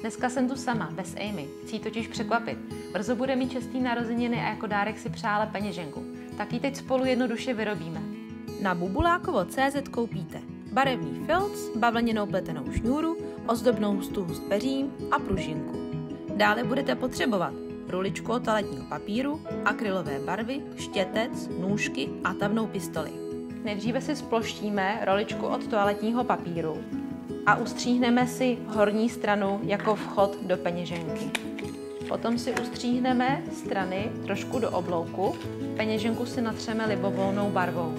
Dneska jsem tu sama, bez Amy. Chci jí totiž překvapit. Brzo bude mít čestý narozeniny a jako dárek si přála peněženku. Tak ji teď spolu jednoduše vyrobíme. Na bubulákovo.cz koupíte barevný filc, bavlněnou pletenou šňůru, ozdobnou stuhu s peřím a pružinku. Dále budete potřebovat ruličku od toaletního papíru, akrylové barvy, štětec, nůžky a tavnou pistoli. Nejdříve si sploštíme roličku od toaletního papíru a ustříhneme si horní stranu jako vchod do peněženky. Potom si ustříhneme strany trošku do oblouku, peněženku si natřeme libovolnou barvou.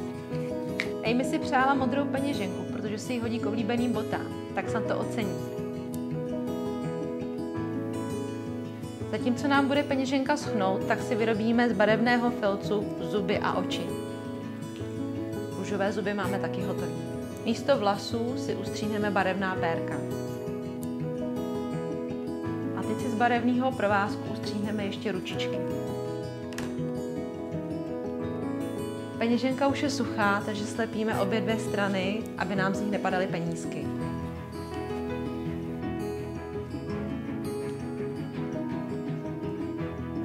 Amy si přála modrou peněženku, protože si ji hodí k oblíbeným botám, tak se to ocení. Zatímco nám bude peněženka schnout, tak si vyrobíme z barevného filcu zuby a oči. Růžové zuby máme taky hotové. Místo vlasů si ustříhneme barevná pérka. A teď si z barevného provázku ustříhneme ještě ručičky. Peněženka už je suchá, takže slepíme obě dvě strany, aby nám z nich nepadaly penízky.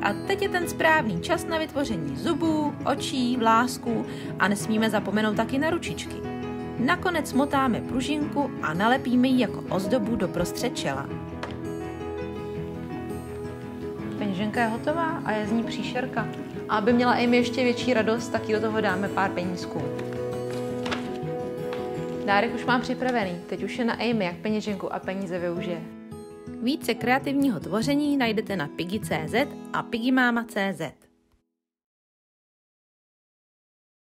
A teď je ten správný čas na vytvoření zubů, očí, vlásků a nesmíme zapomenout taky na ručičky. Nakonec motáme pružinku a nalepíme ji jako ozdobu do prostřed čela. Peněženka je hotová a je z ní příšerka. A aby měla Amy ještě větší radost, tak jí do toho dáme pár penízků. Dárek už mám připravený, teď už je na Amy, jak peněženku a peníze využije. Více kreativního tvoření najdete na pigi.cz a pigimama.cz.